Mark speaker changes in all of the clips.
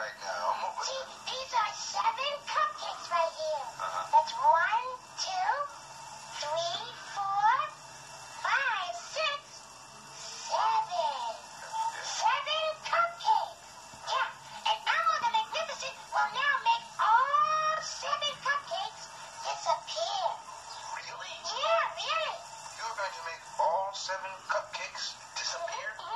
Speaker 1: right now.
Speaker 2: See, these are seven cupcakes right here.
Speaker 1: Uh-huh.
Speaker 2: That's one, two, three, four, five, six, seven. Seven cupcakes. Yeah, and Elmo the Magnificent will now make all seven cupcakes disappear.
Speaker 1: Really?
Speaker 2: Yeah, really.
Speaker 1: You're going to make all seven cupcakes disappear?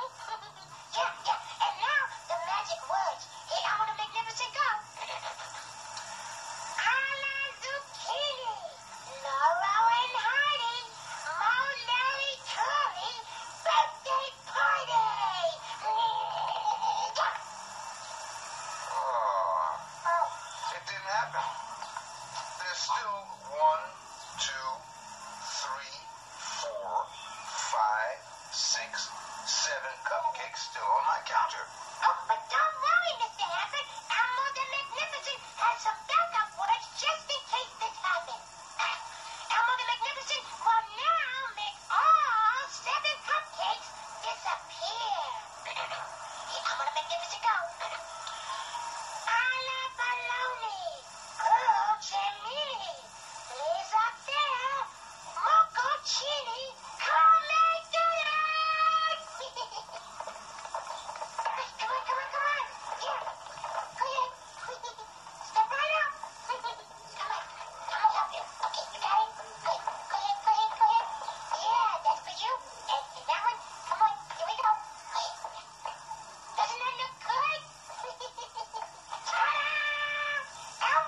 Speaker 1: Seven cupcakes still on my counter.
Speaker 2: oh, but don't worry, Mr. Happy. Elmo the Magnificent has some backup words just in case this happens. Elmo the Magnificent will now make all seven cupcakes disappear. Elmo the Magnificent, go.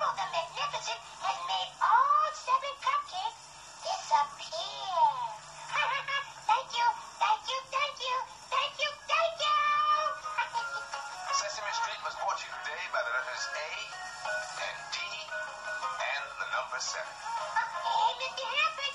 Speaker 2: The Magnificent has made all seven cupcakes disappear. thank you, thank you, thank you, thank you, thank you.
Speaker 1: Sesame Street was brought to you today by the letters A and D and the number seven.
Speaker 2: Hey, Mr. Happy,